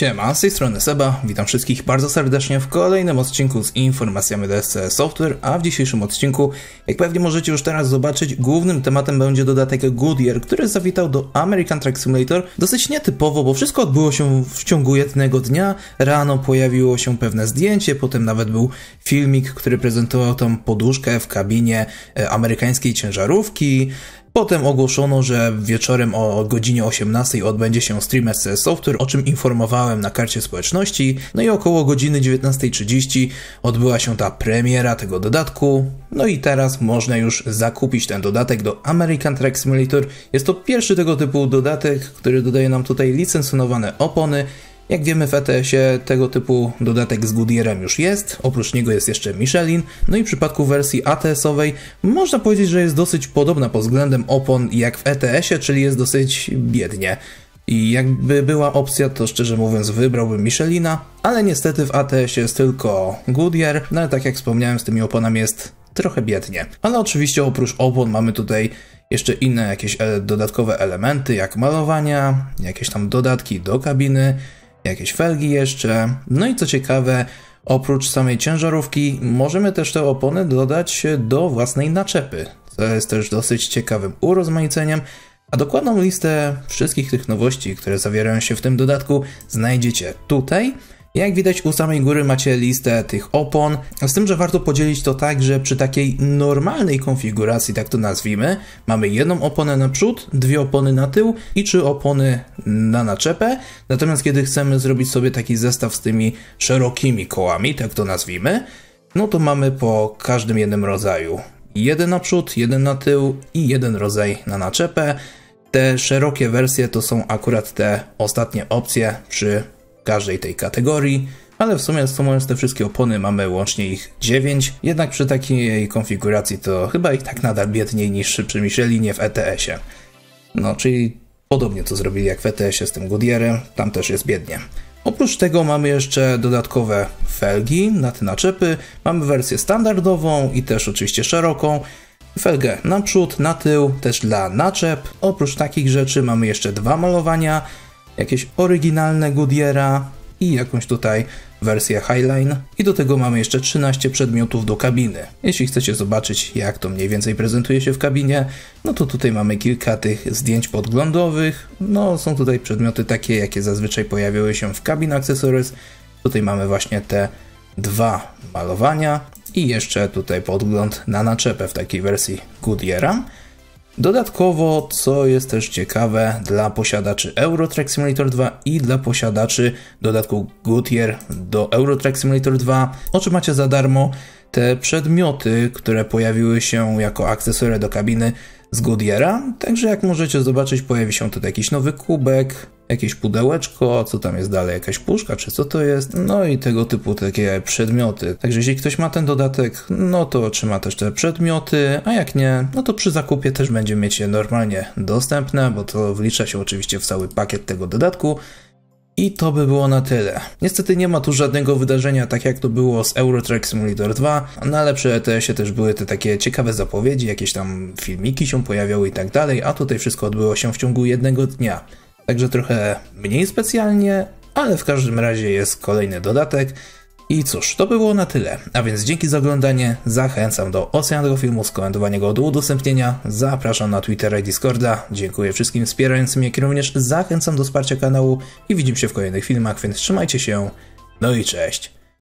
Siema, z tej strony Seba, witam wszystkich bardzo serdecznie w kolejnym odcinku z informacjami DSC Software, a w dzisiejszym odcinku, jak pewnie możecie już teraz zobaczyć, głównym tematem będzie dodatek Goodyear, który zawitał do American Truck Simulator dosyć nietypowo, bo wszystko odbyło się w ciągu jednego dnia, rano pojawiło się pewne zdjęcie, potem nawet był filmik, który prezentował tą poduszkę w kabinie e, amerykańskiej ciężarówki, Potem ogłoszono, że wieczorem o godzinie 18 odbędzie się stream SC Software, o czym informowałem na karcie społeczności. No i około godziny 19.30 odbyła się ta premiera tego dodatku. No i teraz można już zakupić ten dodatek do American Truck Simulator. Jest to pierwszy tego typu dodatek, który dodaje nam tutaj licencjonowane opony jak wiemy w ETS-ie tego typu dodatek z Goodyearem już jest, oprócz niego jest jeszcze Michelin, no i w przypadku wersji ATS-owej można powiedzieć, że jest dosyć podobna pod względem opon jak w ETS-ie, czyli jest dosyć biednie. I jakby była opcja, to szczerze mówiąc wybrałbym Michelina, ale niestety w ATS jest tylko Goodyear, no ale tak jak wspomniałem z tymi oponami jest trochę biednie. Ale oczywiście oprócz opon mamy tutaj jeszcze inne jakieś e, dodatkowe elementy, jak malowania, jakieś tam dodatki do kabiny, jakieś felgi jeszcze. No i co ciekawe, oprócz samej ciężarówki możemy też te opony dodać do własnej naczepy, co jest też dosyć ciekawym urozmaiceniem, a dokładną listę wszystkich tych nowości, które zawierają się w tym dodatku znajdziecie tutaj. Jak widać u samej góry macie listę tych opon, z tym, że warto podzielić to tak, że przy takiej normalnej konfiguracji, tak to nazwijmy, mamy jedną oponę na przód, dwie opony na tył i trzy opony na naczepę, natomiast kiedy chcemy zrobić sobie taki zestaw z tymi szerokimi kołami, tak to nazwijmy, no to mamy po każdym jednym rodzaju jeden na przód, jeden na tył i jeden rodzaj na naczepę. Te szerokie wersje to są akurat te ostatnie opcje przy każdej tej kategorii, ale w sumie sumując te wszystkie opony mamy łącznie ich 9, jednak przy takiej konfiguracji to chyba ich tak nadal biedniej niż przy Michelinie w ETS-ie. No, czyli podobnie to zrobili jak w ETS-ie z tym Goodyearem, tam też jest biednie. Oprócz tego mamy jeszcze dodatkowe felgi na te naczepy, mamy wersję standardową i też oczywiście szeroką, felgę na przód, na tył, też dla naczep. Oprócz takich rzeczy mamy jeszcze dwa malowania, jakieś oryginalne Goodyeara i jakąś tutaj wersję Highline i do tego mamy jeszcze 13 przedmiotów do kabiny. Jeśli chcecie zobaczyć jak to mniej więcej prezentuje się w kabinie, no to tutaj mamy kilka tych zdjęć podglądowych. No są tutaj przedmioty takie jakie zazwyczaj pojawiały się w Cabin Accessories. Tutaj mamy właśnie te dwa malowania i jeszcze tutaj podgląd na naczepę w takiej wersji Goodyeara. Dodatkowo, co jest też ciekawe dla posiadaczy Euro Truck Simulator 2 i dla posiadaczy dodatku Goodyear do Euro Truck Simulator 2, otrzymacie za darmo te przedmioty, które pojawiły się jako akcesoria do kabiny z Goodyeara. Także jak możecie zobaczyć, pojawi się tutaj jakiś nowy kubek, jakieś pudełeczko, co tam jest dalej, jakaś puszka, czy co to jest, no i tego typu takie przedmioty. Także jeśli ktoś ma ten dodatek, no to otrzyma też te przedmioty, a jak nie, no to przy zakupie też będzie mieć je normalnie dostępne, bo to wlicza się oczywiście w cały pakiet tego dodatku. I to by było na tyle. Niestety nie ma tu żadnego wydarzenia, tak jak to było z Eurotrack Simulator 2, no ale przy ETS-ie też były te takie ciekawe zapowiedzi, jakieś tam filmiki się pojawiały i tak dalej, a tutaj wszystko odbyło się w ciągu jednego dnia. Także trochę mniej specjalnie, ale w każdym razie jest kolejny dodatek. I cóż, to było na tyle. A więc dzięki za oglądanie, zachęcam do oceny tego filmu, skomentowania go do udostępnienia, zapraszam na Twittera i Discorda, dziękuję wszystkim wspierającym, jak również zachęcam do wsparcia kanału i widzimy się w kolejnych filmach, więc trzymajcie się, no i cześć.